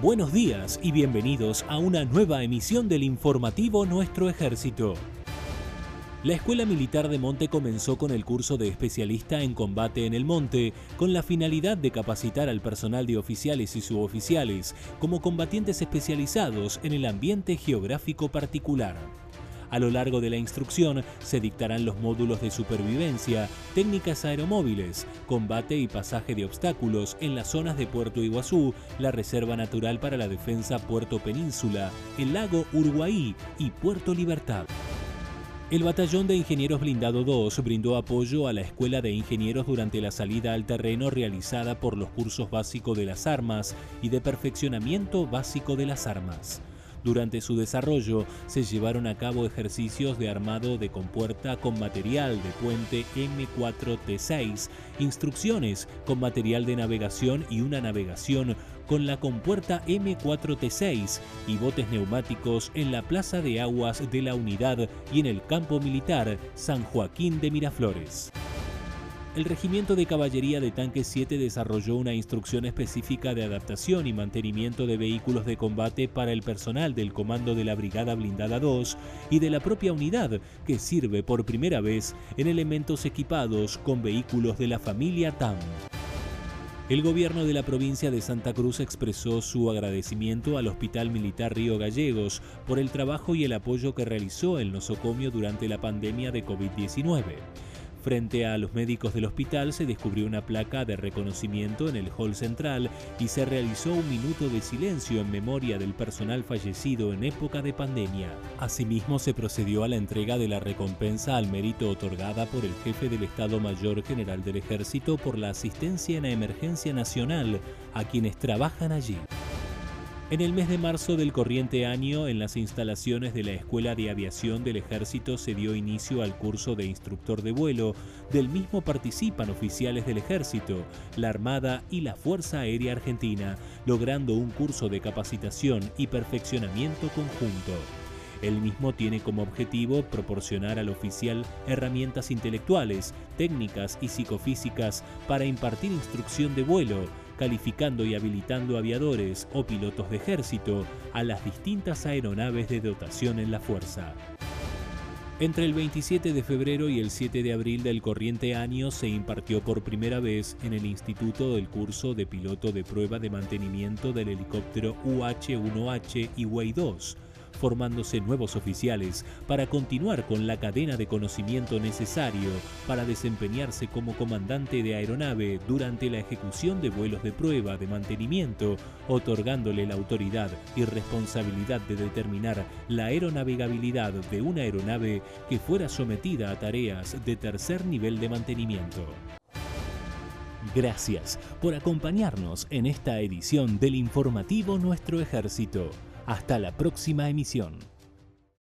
Buenos días y bienvenidos a una nueva emisión del informativo Nuestro Ejército. La Escuela Militar de Monte comenzó con el curso de especialista en combate en el monte, con la finalidad de capacitar al personal de oficiales y suboficiales como combatientes especializados en el ambiente geográfico particular. A lo largo de la instrucción se dictarán los módulos de supervivencia, técnicas aeromóviles, combate y pasaje de obstáculos en las zonas de Puerto Iguazú, la Reserva Natural para la Defensa Puerto Península, el lago Uruguay y Puerto Libertad. El Batallón de Ingenieros Blindado 2 brindó apoyo a la Escuela de Ingenieros durante la salida al terreno realizada por los cursos básicos de las armas y de perfeccionamiento básico de las armas. Durante su desarrollo se llevaron a cabo ejercicios de armado de compuerta con material de puente M4T6, instrucciones con material de navegación y una navegación con la compuerta M4T6 y botes neumáticos en la Plaza de Aguas de la Unidad y en el Campo Militar San Joaquín de Miraflores el Regimiento de Caballería de Tanque 7 desarrolló una instrucción específica de adaptación y mantenimiento de vehículos de combate para el personal del Comando de la Brigada Blindada 2 y de la propia unidad, que sirve por primera vez en elementos equipados con vehículos de la familia TAM. El gobierno de la provincia de Santa Cruz expresó su agradecimiento al Hospital Militar Río Gallegos por el trabajo y el apoyo que realizó el nosocomio durante la pandemia de COVID-19. Frente a los médicos del hospital se descubrió una placa de reconocimiento en el hall central y se realizó un minuto de silencio en memoria del personal fallecido en época de pandemia. Asimismo se procedió a la entrega de la recompensa al mérito otorgada por el jefe del Estado Mayor General del Ejército por la asistencia en la emergencia nacional a quienes trabajan allí. En el mes de marzo del corriente año, en las instalaciones de la Escuela de Aviación del Ejército se dio inicio al curso de instructor de vuelo. Del mismo participan oficiales del Ejército, la Armada y la Fuerza Aérea Argentina, logrando un curso de capacitación y perfeccionamiento conjunto. El mismo tiene como objetivo proporcionar al oficial herramientas intelectuales, técnicas y psicofísicas para impartir instrucción de vuelo, calificando y habilitando aviadores o pilotos de ejército a las distintas aeronaves de dotación en la fuerza. Entre el 27 de febrero y el 7 de abril del corriente año se impartió por primera vez en el Instituto del curso de piloto de prueba de mantenimiento del helicóptero UH-1H y WAY 2 formándose nuevos oficiales para continuar con la cadena de conocimiento necesario para desempeñarse como comandante de aeronave durante la ejecución de vuelos de prueba de mantenimiento, otorgándole la autoridad y responsabilidad de determinar la aeronavegabilidad de una aeronave que fuera sometida a tareas de tercer nivel de mantenimiento. Gracias por acompañarnos en esta edición del informativo Nuestro Ejército. Hasta la próxima emisión.